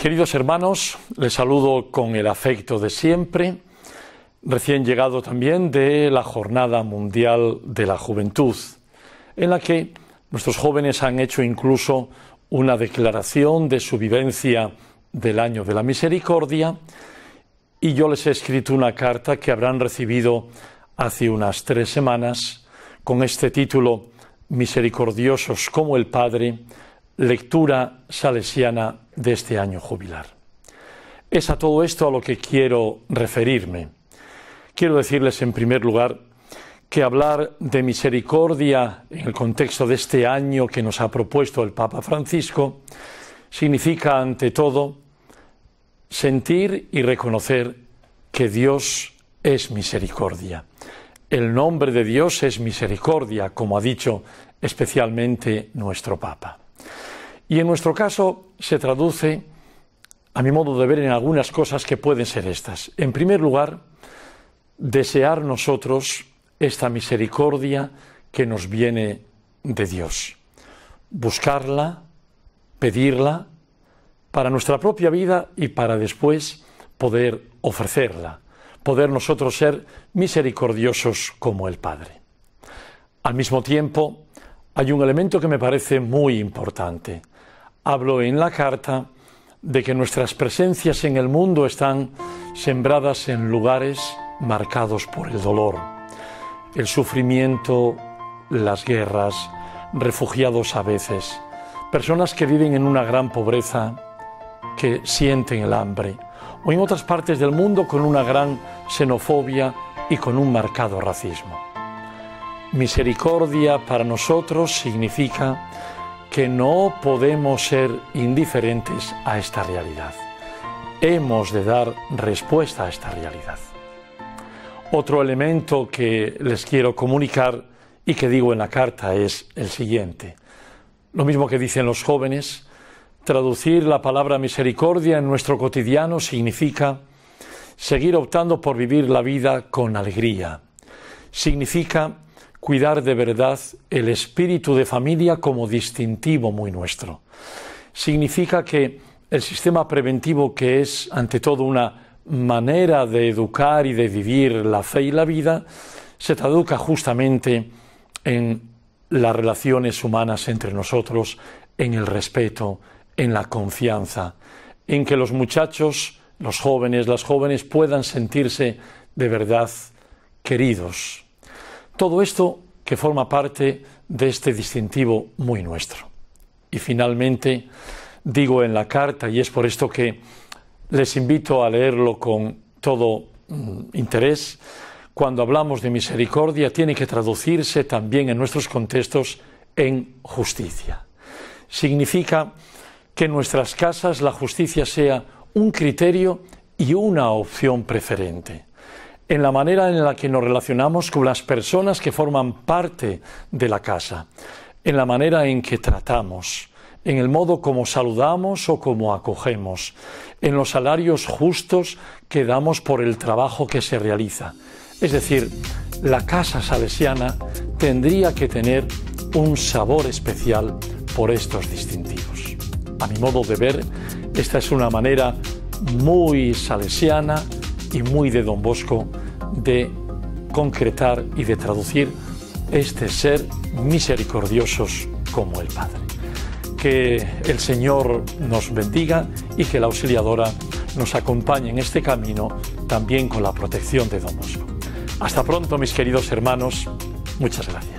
Queridos hermanos, les saludo con el afecto de siempre, recién llegado también de la Jornada Mundial de la Juventud, en la que nuestros jóvenes han hecho incluso una declaración de su vivencia del año de la misericordia y yo les he escrito una carta que habrán recibido hace unas tres semanas con este título Misericordiosos como el Padre, lectura salesiana de este año jubilar. Es a todo esto a lo que quiero referirme. Quiero decirles en primer lugar que hablar de misericordia en el contexto de este año que nos ha propuesto el Papa Francisco significa ante todo sentir y reconocer que Dios es misericordia. El nombre de Dios es misericordia, como ha dicho especialmente nuestro Papa. Y en nuestro caso se traduce, a mi modo de ver, en algunas cosas que pueden ser estas. En primer lugar, desear nosotros esta misericordia que nos viene de Dios. Buscarla, pedirla, para nuestra propia vida y para después poder ofrecerla, poder nosotros ser misericordiosos como el Padre. Al mismo tiempo, hay un elemento que me parece muy importante hablo en la carta de que nuestras presencias en el mundo están sembradas en lugares marcados por el dolor, el sufrimiento, las guerras, refugiados a veces, personas que viven en una gran pobreza, que sienten el hambre, o en otras partes del mundo con una gran xenofobia y con un marcado racismo. Misericordia para nosotros significa que no podemos ser indiferentes a esta realidad. Hemos de dar respuesta a esta realidad. Otro elemento que les quiero comunicar y que digo en la carta es el siguiente. Lo mismo que dicen los jóvenes, traducir la palabra misericordia en nuestro cotidiano significa seguir optando por vivir la vida con alegría. Significa cuidar de verdad el espíritu de familia como distintivo muy nuestro. Significa que el sistema preventivo, que es ante todo una manera de educar y de vivir la fe y la vida, se traduzca justamente en las relaciones humanas entre nosotros, en el respeto, en la confianza, en que los muchachos, los jóvenes, las jóvenes puedan sentirse de verdad queridos, todo esto que forma parte de este distintivo muy nuestro. Y finalmente, digo en la carta, y es por esto que les invito a leerlo con todo mm, interés, cuando hablamos de misericordia tiene que traducirse también en nuestros contextos en justicia. Significa que en nuestras casas la justicia sea un criterio y una opción preferente en la manera en la que nos relacionamos con las personas que forman parte de la casa, en la manera en que tratamos, en el modo como saludamos o como acogemos, en los salarios justos que damos por el trabajo que se realiza. Es decir, la casa salesiana tendría que tener un sabor especial por estos distintivos. A mi modo de ver, esta es una manera muy salesiana y muy de don Bosco de concretar y de traducir este ser misericordiosos como el Padre. Que el Señor nos bendiga y que la auxiliadora nos acompañe en este camino también con la protección de Don Bosco. Hasta pronto, mis queridos hermanos. Muchas gracias.